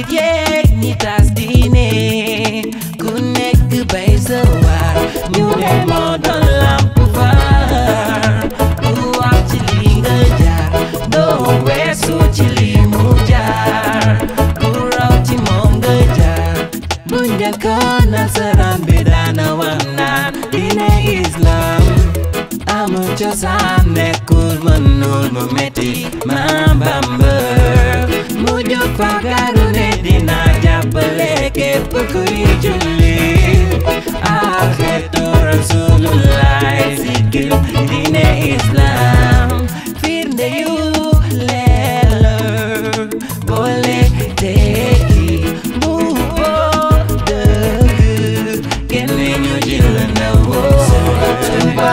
nit yeeg ñi taas diine ku nekk bay sa waar ñu ne moo doon lamp faar ku wax ci li nga jaar doo weesu ci li mu jaar ku raw ci moom nga jaar bu njëkkoon nasaraan bi daana wax naan diine islam amul cosaan nekkul mën noonu mu metti maam Bamba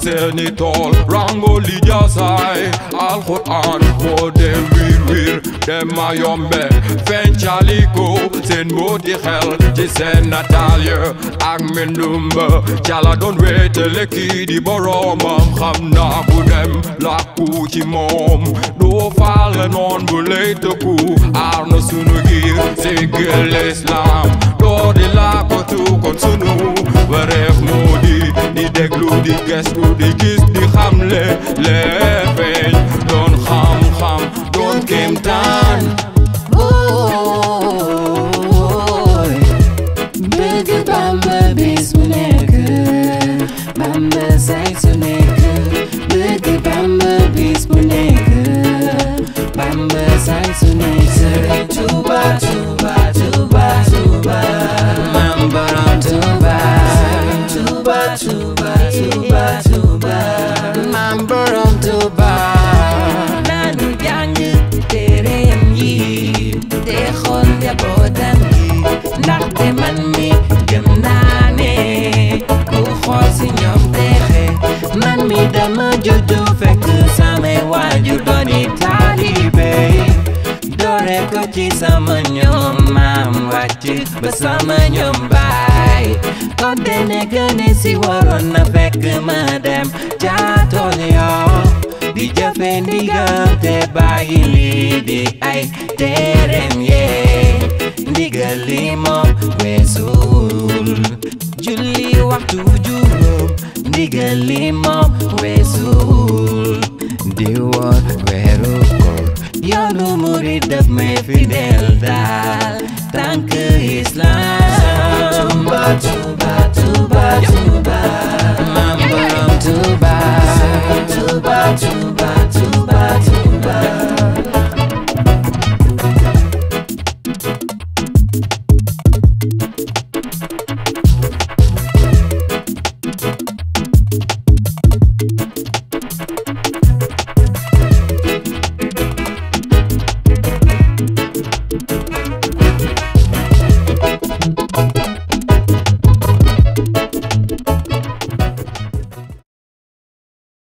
Send it all wrong only just I hold on for them we will them my yombe fen chaliko sen modi xel ci sen natalia ak min numba cala doon wéetale kii di boromam xam naa ku dem làkku ci moom doo faale noon bu lay tëkku aar na sunu giir girl, islam doo di làkkatu to continue wherever. déglu di gestu di gis di xamle lee feeñ ham xam-xam doon kéemtaan ooy bëgg Bamba bis bu nekk say su nekk bëgg Bamba bis bu nekk Bamba say xool njabootam gi ndaxte man mi gëm naa ne ku xool si ñoom teexe man mi dama juddu fekk samay waajur dooni taalibe doore ko ci sama ñoom maam wàcc ba sama ñoom baay kon de ne gëne si waroon na fekk ma dem jaatoon yoon Ija fendiga te baili di ai terem ye Diga limo wesul Juli waktu jurum Diga limo wesul Diwon werukor Yonu muridap me fidel dal Tangke Islam Batu, batu